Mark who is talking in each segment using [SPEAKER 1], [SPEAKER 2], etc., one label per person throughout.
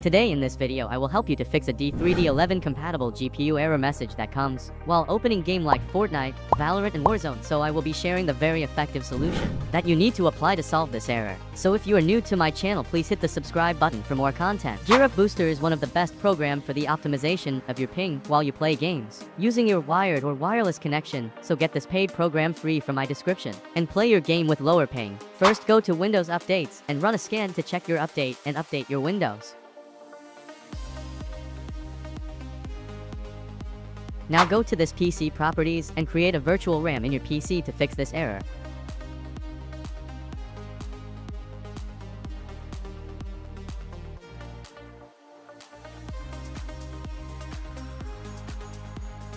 [SPEAKER 1] Today in this video I will help you to fix a D3D11 compatible GPU error message that comes while opening game like Fortnite, Valorant and Warzone so I will be sharing the very effective solution that you need to apply to solve this error. So if you are new to my channel please hit the subscribe button for more content. GearUp Booster is one of the best program for the optimization of your ping while you play games using your wired or wireless connection so get this paid program free from my description and play your game with lower ping. First go to Windows Updates and run a scan to check your update and update your Windows. Now go to this PC properties and create a virtual RAM in your PC to fix this error.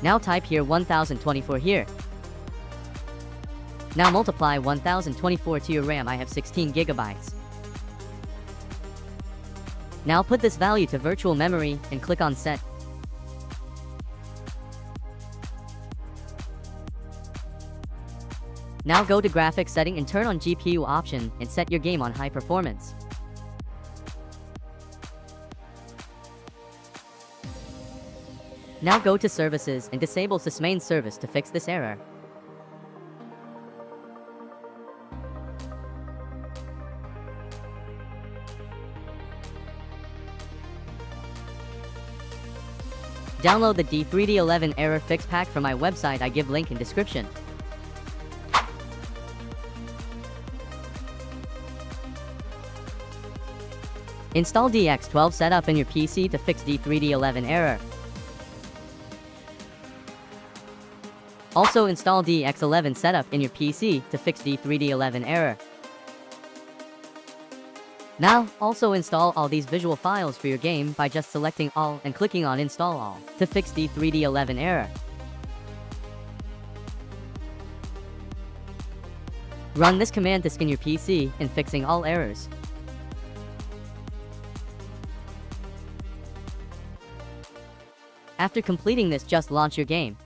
[SPEAKER 1] Now type here 1024 here. Now multiply 1024 to your RAM I have 16 gigabytes. Now put this value to virtual memory and click on set. Now go to graphics setting and turn on GPU option and set your game on high performance. Now go to services and disable sysmain service to fix this error. Download the D3D11 error fix pack from my website I give link in description. Install DX12 setup in your PC to fix D3D11 error. Also install DX11 setup in your PC to fix D3D11 error. Now, also install all these visual files for your game by just selecting all and clicking on install all to fix D3D11 error. Run this command to scan your PC in fixing all errors. After completing this just launch your game.